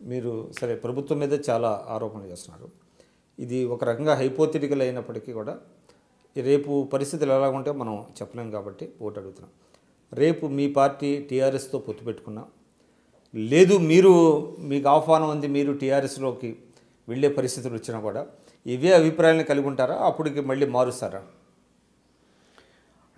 మీరు సరే ప్రభుత్వం మీద చాలా ఆరోపణలు చేస్తున్నారు. ఇది ఒక రకంగా హైపోథెటికల్ అయినప్పటికీ కూడా రేపు పరిస్థితులు ఎలా ఉంటే మనం చెప్పలేం కాబట్టి ఓటు అడుగుతున్నాం. రేపు మీ పార్టీ టీఆర్ఎస్తో పొత్తు పెట్టుకున్నా లేదు మీరు మీకు ఆహ్వానం ఉంది మీరు టీఆర్ఎస్లోకి వెళ్ళే పరిస్థితులు వచ్చినా కూడా ఇవే అభిప్రాయాలను కలిగి ఉంటారా? అప్పటికి మళ్ళీ మారుస్తారా?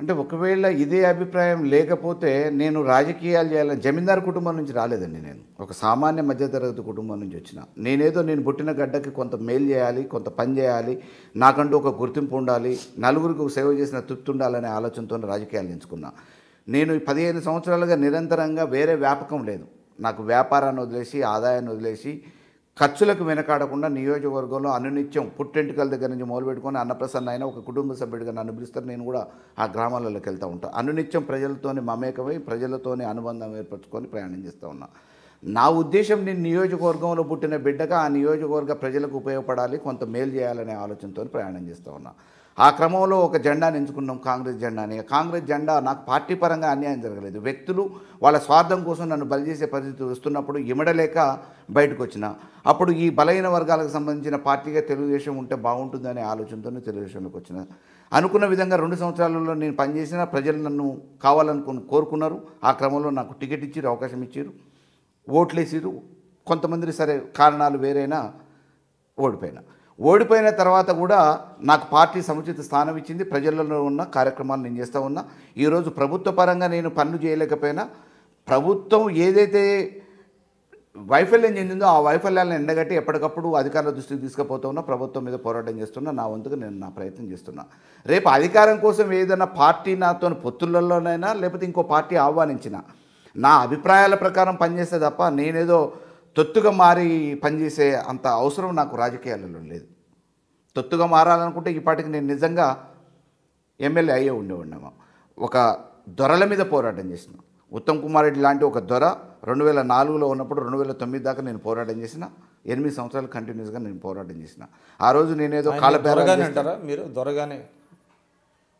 అంటే ఒకవేళ ఇదే అభిప్రాయం లేకపోతే నేను రాజకీయాలు చేయాలని జమీందారు కుటుంబం నుంచి రాలేదండి నేను. ఒక సామాన్య మధ్యతరగతి కుటుంబం నుంచి వచ్చిన. నేనేదో నేను పుట్టిన గడ్డకి కొంత మేలు చేయాలి కొంత పని చేయాలి నాకంటూ ఒక గుర్తింపు ఉండాలి నలుగురికి సేవ చేసిన తృప్తి ఉండాలనే ఆలోచనతో రాజకీయాలు ఎంచుకున్నా. నేను ఈ పదిహేను సంవత్సరాలుగా నిరంతరంగా వేరే వ్యాపకం లేదు. నాకు వ్యాపారాన్ని వదిలేసి ఆదాయాన్ని వదిలేసి ఖర్చులకు వెనకాడకుండా నియోజకవర్గంలో అనునిత్యం పుట్టెంటుకల దగ్గర నుంచి మొదలుపెట్టుకొని అన్నప్రసన్న అయినా ఒక కుటుంబ సభ్యుడిగా నన్ను పిలుస్తారు. నేను కూడా ఆ గ్రామాలలోకి వెళ్తూ ఉంటాను అనునిత్యం ప్రజలతోని మమేకమై ప్రజలతోని అనుబంధం ఏర్పరచుకొని ప్రయాణం చేస్తూ ఉన్నాను నా ఉద్దేశం నేను నియోజకవర్గంలో పుట్టిన బిడ్డగా ఆ నియోజకవర్గ ప్రజలకు ఉపయోగపడాలి కొంత మేలు చేయాలనే ఆలోచనతో ప్రయాణం చేస్తూ ఉన్నా. ఆ క్రమంలో ఒక జెండాని ఎంచుకున్నాం కాంగ్రెస్ జెండాని. కాంగ్రెస్ జెండా నాకు పార్టీ పరంగా అన్యాయం జరగలేదు. వ్యక్తులు వాళ్ళ స్వార్థం కోసం నన్ను బలి చేసే పరిస్థితి వస్తున్నప్పుడు ఇమడలేక బయటకు వచ్చిన అప్పుడు ఈ బలహీన వర్గాలకు సంబంధించిన పార్టీగా తెలుగుదేశం ఉంటే బాగుంటుందనే ఆలోచనతోనే తెలుగుదేశంలోకి వచ్చిన. అనుకున్న విధంగా రెండు సంవత్సరాలలో నేను పనిచేసిన ప్రజలు నన్ను కావాలనుకుని కోరుకున్నారు. ఆ క్రమంలో నాకు టికెట్ ఇచ్చారు అవకాశం ఇచ్చారు ఓట్లేసిరు కొంతమంది సరే కారణాలు వేరైనా ఓడిపోయినా. ఓడిపోయిన తర్వాత కూడా నాకు పార్టీ సముచిత స్థానం ఇచ్చింది. ప్రజలలో ఉన్న కార్యక్రమాలు నేను చేస్తూ ఉన్నా. ఈరోజు ప్రభుత్వ పరంగా నేను పనులు చేయలేకపోయినా ప్రభుత్వం ఏదైతే వైఫల్యం చెందిందో ఆ వైఫల్యాలను ఎండగట్టి ఎప్పటికప్పుడు అధికారుల దృష్టికి తీసుకుపోతూ ఉన్నా ప్రభుత్వం మీద పోరాటం చేస్తున్నా నా వంతుగా నేను నా ప్రయత్నం చేస్తున్నా. రేపు అధికారం కోసం ఏదైనా పార్టీ నాతో పొత్తులలోనైనా లేకపోతే ఇంకో పార్టీ ఆహ్వానించిన నా అభిప్రాయాల ప్రకారం పనిచేస్తే తప్ప నేనేదో తొత్తుగా మారి పనిచేసే అంత అవసరం నాకు రాజకీయాలలో లేదు. తొత్తుగా మారాలనుకుంటే ఈ పాటికి నేను నిజంగా ఎమ్మెల్యే అయ్యే ఉండేవాడినాము ఒక దొరల మీద పోరాటం చేసిన. ఉత్తమ్ కుమార్ రెడ్డి లాంటి ఒక దొర రెండు వేల నాలుగులో ఉన్నప్పుడు రెండు వేల తొమ్మిది దాకా నేను పోరాటం చేసిన. ఎనిమిది సంవత్సరాలు కంటిన్యూస్గా నేను పోరాటం చేసిన. ఆ రోజు నేనేదో అంటారా? మీరు దొరగానే?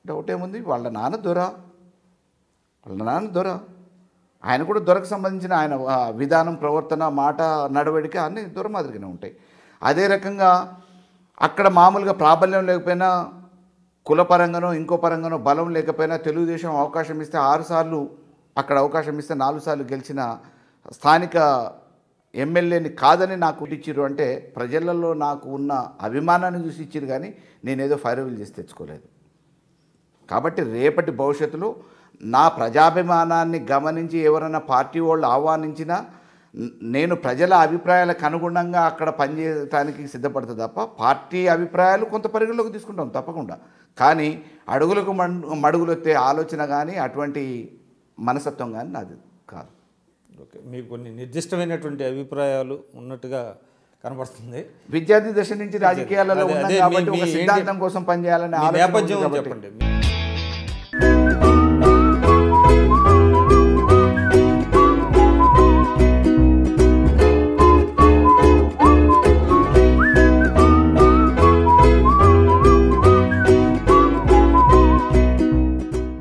డౌట్ ఏముంది? వాళ్ళ నాన్న దొర. వాళ్ళ నాన్న దొర. ఆయన కూడా దొరకు సంబంధించిన ఆయన విధానం ప్రవర్తన మాట నడవడిక అన్నీ దొరమాదిరిగానే ఉంటాయి. అదే రకంగా అక్కడ మామూలుగా ప్రాబల్యం లేకపోయినా కులపరంగానో ఇంకో పరంగానో బలం లేకపోయినా తెలుగుదేశం అవకాశం ఇస్తే ఆరుసార్లు అక్కడ అవకాశం ఇస్తే నాలుగు సార్లు గెలిచిన స్థానిక ఎమ్మెల్యేని కాదని నాకు ఇచ్చిర్రు అంటే ప్రజలలో నాకు ఉన్న అభిమానాన్ని చూసి ఇచ్చిర్రు కానీ నేనేదో ఫైరవిల్ చేసి తెచ్చుకోలేదు. కాబట్టి రేపటి భవిష్యత్తులో నా ప్రజాభిమానాన్ని గమనించి ఎవరైనా పార్టీ వాళ్ళు ఆహ్వానించినా నేను ప్రజల అభిప్రాయాలకు అనుగుణంగా అక్కడ పనిచేయడానికి సిద్ధపడుతుంది తప్ప పార్టీ అభిప్రాయాలు కొంత పరిగణలోకి తీసుకుంటాం తప్పకుండా. కానీ అడుగులకు మడు- మడుగులు ఎత్తే ఆలోచన కానీ అటువంటి మనస్తత్వం కానీ నాది కాదు. ఓకే. మీకు కొన్ని నిర్దిష్టమైనటువంటి అభిప్రాయాలు ఉన్నట్టుగా కనబడుతుంది. విద్యార్థి దశ నుంచి రాజకీయాలలో అదే- ఉన్నాం అదే. మీ- కాబట్టి సిద్ధాంతం కోసం పనిచేయాలనే నేపథ్యం చెప్పండి.